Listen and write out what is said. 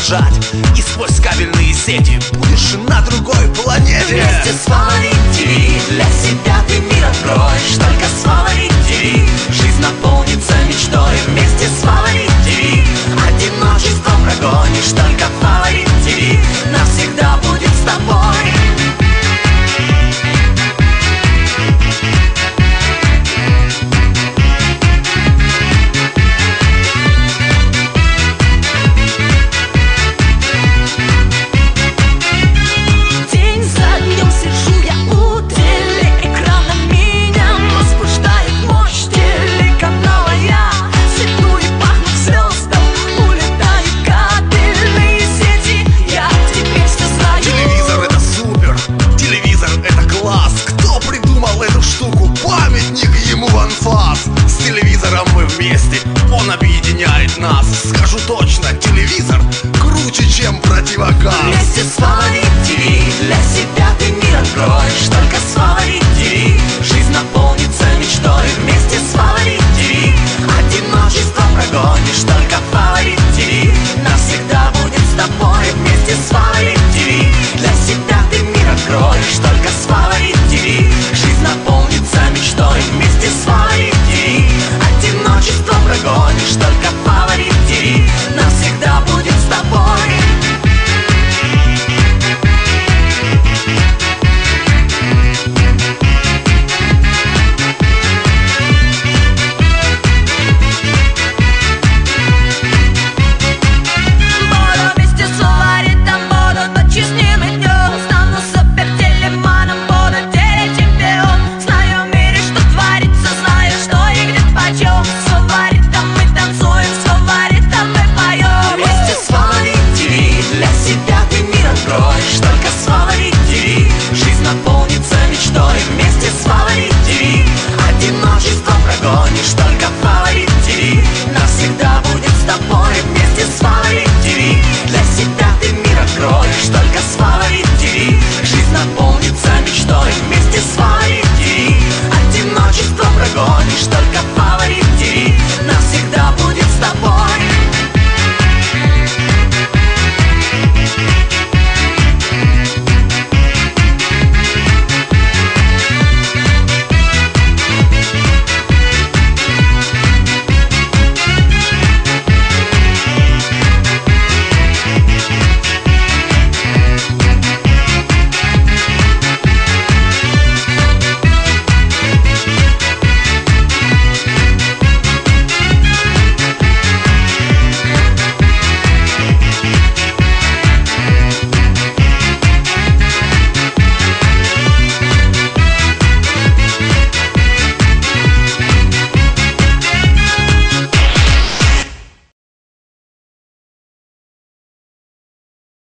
кнопку лишь нажать И сквозь кабельные сети объединяет нас Скажу точно, телевизор круче, чем противогаз Вместе с Фаворит ТВ для себя ты мир откроешь Только с Фаворит ТВ жизнь наполнится мечтой Вместе с Фаворит ТВ одиночество прогонишь Только Фаворит ТВ навсегда будет с тобой Вместе с Фаворит ТВ для себя ты мир откроешь Только с Фаворит ТВ жизнь наполнится мечтой Вместе с Фаворит ТВ одиночество прогонишь